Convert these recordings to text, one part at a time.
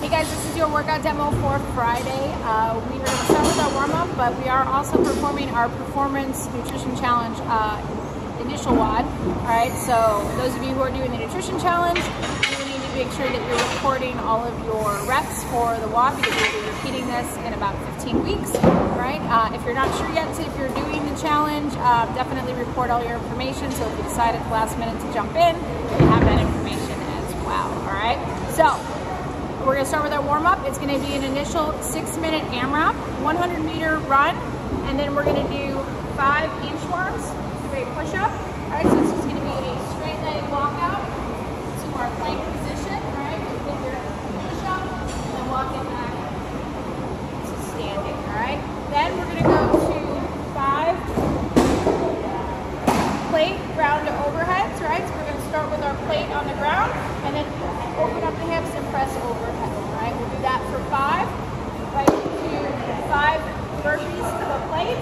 Hey guys, this is your workout demo for Friday. Uh, we are going to start with our warm-up, but we are also performing our Performance Nutrition Challenge uh, initial WOD. All right, so those of you who are doing the Nutrition Challenge, you need to make sure that you're recording all of your reps for the WOD because we'll be repeating this in about 15 weeks. Right, uh, if you're not sure yet if you're doing the challenge, uh, definitely report all your information so if you decide at the last minute to jump in, you have that information as well. All right, so we're gonna start with our warm up. It's gonna be an initial six minute AMRAP, 100 meter run, and then we're gonna do five inchworms, great push up. All right, so it's just gonna be a straight leg walk out to our plank position, all right? With your push up, and then walk it back to standing, all right? Then we're gonna go to five plate ground to overheads, right? So we're gonna start with our plate on the ground, and then open up the hips and press overhead, right? We'll do that for five, right to five burpees to the plate.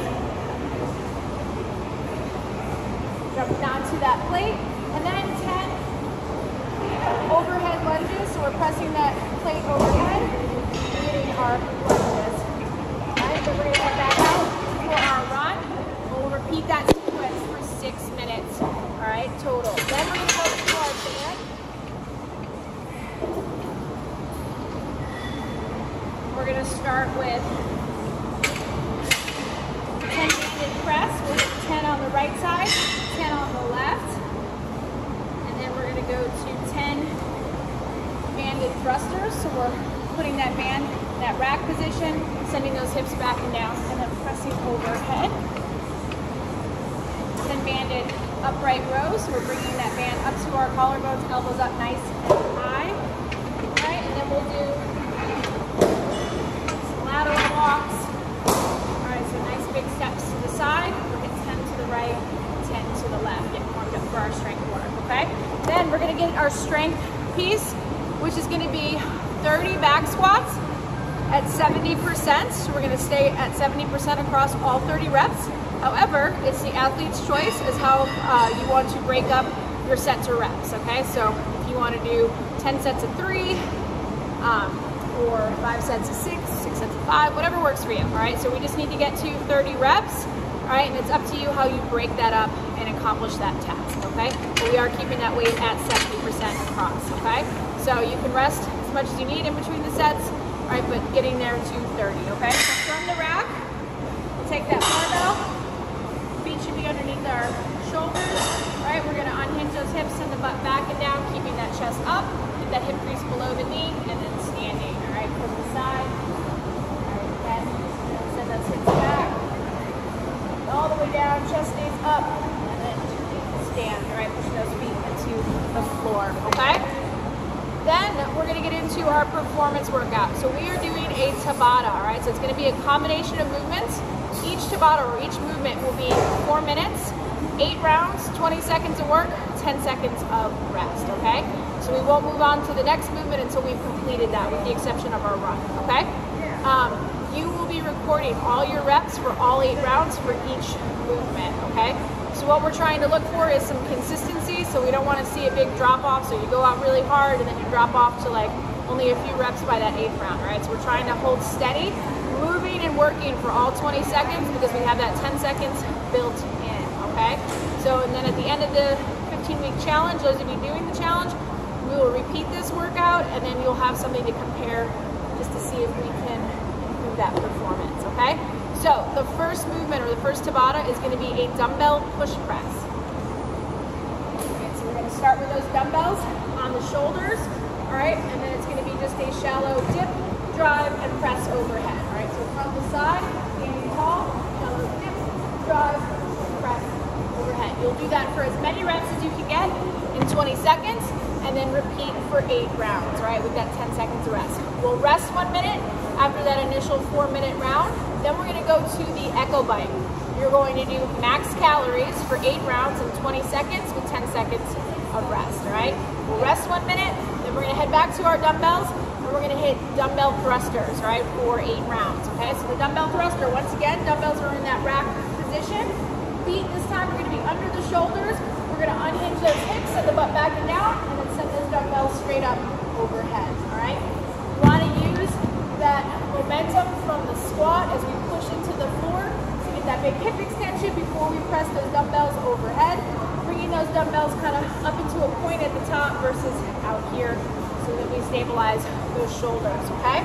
Jump down to that plate, and then 10 overhead lunges, so we're pressing that plate overhead, getting our lunges. All right, then we're gonna head back out for our run. We'll repeat that sequence for six minutes, all right, total. Then we're gonna go to our band. We're gonna start with 10 banded press. Hit 10 on the right side, 10 on the left. And then we're gonna go to 10 banded thrusters. So we're putting that band, in that rack position, sending those hips back and down, and then pressing overhead. 10 banded upright rows. So we're bringing that band up to our collarbones, elbows up nice and high. All right, and then we'll do walks. All right, so nice big steps to the side. We'll hit 10 to the right, 10 to the left. Get warmed up for our strength work, okay? Then we're gonna get our strength piece, which is gonna be 30 back squats at 70%. So we're gonna stay at 70% across all 30 reps. However, it's the athlete's choice as how uh, you want to break up your sets or reps, okay? So if you wanna do 10 sets of three, um, or five sets of six, five, whatever works for you, all right? So we just need to get to 30 reps, all right? And it's up to you how you break that up and accomplish that task, okay? But we are keeping that weight at 70% across, okay? So you can rest as much as you need in between the sets, all right, but getting there to 30, okay? So from the rack, take that barbell, feet should be underneath our shoulders, all right? We're gonna unhinge those hips, send the butt back and down, keeping that chest up, get that hip crease below the knee, and then standing, all right? From the side, all right, again, send those hips back, down, chest stays up, and then stand, all right? Push those feet into the floor, okay? Then we're gonna get into our performance workout. So we are doing a Tabata, all right? So it's gonna be a combination of movements. Each Tabata or each movement will be four minutes, eight rounds, 20 seconds of work, 10 seconds of rest, okay? So we won't move on to the next movement until we've completed that with the exception of our run, okay? Um, you will be recording all your reps for all eight rounds for each movement, okay? So what we're trying to look for is some consistency, so we don't want to see a big drop off, so you go out really hard and then you drop off to like only a few reps by that eighth round, right? So we're trying to hold steady, moving and working for all 20 seconds because we have that 10 seconds built in, okay? So, and then at the end of the 15 week challenge, those of you doing the challenge, we will repeat this workout and then you'll have something to compare just to see if we can that performance, okay? So the first movement or the first Tabata is gonna be a dumbbell push press. Okay, so we're gonna start with those dumbbells on the shoulders, all right? And then it's gonna be just a shallow dip, drive, and press overhead, all right? So from the side, standing tall, shallow dip, drive, press overhead. You'll do that for as many reps as you can get in 20 seconds, and then repeat for eight rounds, right? We've got 10 seconds of rest. We'll rest one minute after that initial four minute round. Then we're gonna go to the Echo Bike. You're going to do max calories for eight rounds in 20 seconds with 10 seconds of rest, all right? We'll rest one minute, then we're gonna head back to our dumbbells, and we're gonna hit dumbbell thrusters, right, for eight rounds, okay? So the dumbbell thruster, once again, dumbbells are in that rack position. Feet this time are gonna be under the shoulders. We're gonna unhinge those hips, send the butt back and down, and Dumbbells dumbbell straight up overhead, all right? We want to use that momentum from the squat as we push into the floor to get that big hip extension before we press those dumbbells overhead, bringing those dumbbells kind of up into a point at the top versus out here so that we stabilize those shoulders, okay?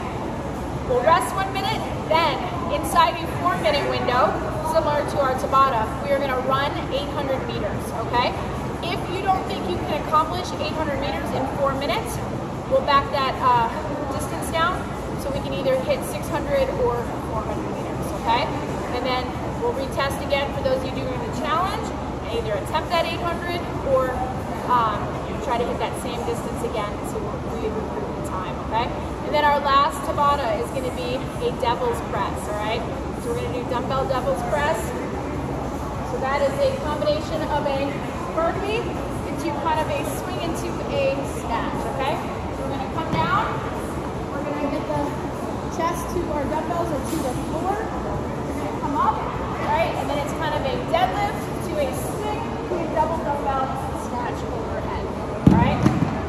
We'll rest one minute, then inside a four minute window, similar to our Tabata, we are gonna run 800 meters, okay? If you don't think you can accomplish 800 meters in four minutes, we'll back that uh, distance down so we can either hit 600 or 400 meters, okay? And then we'll retest again for those of you doing the challenge, and either attempt that 800 or um, try to hit that same distance again to improve the time, okay? And then our last Tabata is gonna be a devil's press, all right? So we're gonna do dumbbell devil's press. So that is a combination of a burpee into kind of a swing into a snatch, okay? We're gonna come down, we're gonna get the chest to our dumbbells or to the floor. We're gonna come up, right? And then it's kind of a deadlift to a swing to a double dumbbell snatch overhead, all right?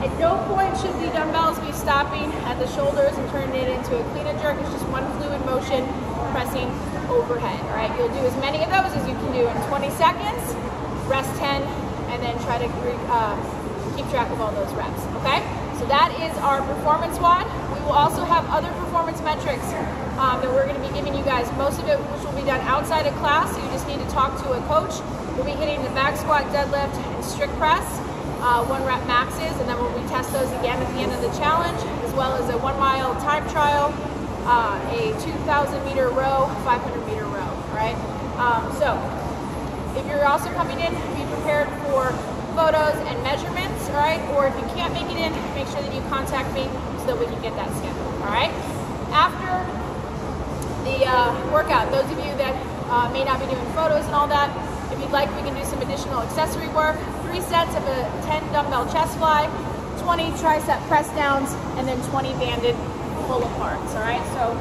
At no point should the dumbbells be stopping at the shoulders and turning it into a clean and jerk. It's just one fluid motion pressing overhead, all right? You'll do as many of those as you can do in 20 seconds, rest 10, and then try to uh, keep track of all those reps, okay? So that is our performance WOD. We will also have other performance metrics um, that we're gonna be giving you guys, most of it which will be done outside of class, so you just need to talk to a coach. We'll be hitting the back squat, deadlift, and strict press, uh, one rep maxes, and then we'll retest those again at the end of the challenge, as well as a one mile time trial, uh, a 2,000 meter row, 500 meter row, right? Um, so if you're also coming in, prepared for photos and measurements, all right? Or if you can't make it in, make sure that you contact me so that we can get that scheduled, all right? After the uh, workout, those of you that uh, may not be doing photos and all that, if you'd like, we can do some additional accessory work. Three sets of a 10 dumbbell chest fly, 20 tricep press downs, and then 20 banded pull aparts, all right? So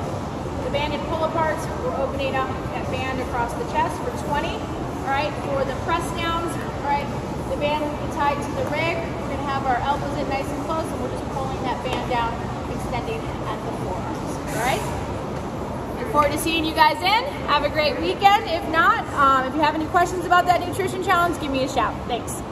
the banded pull aparts, we're opening up that band across the chest for 20, all right? For the press downs, the band will be tied to the rig. We're gonna have our elbows in nice and close, and we're just pulling that band down, extending at the forearms, all right? Look forward to seeing you guys in. Have a great weekend. If not, um, if you have any questions about that nutrition challenge, give me a shout. Thanks.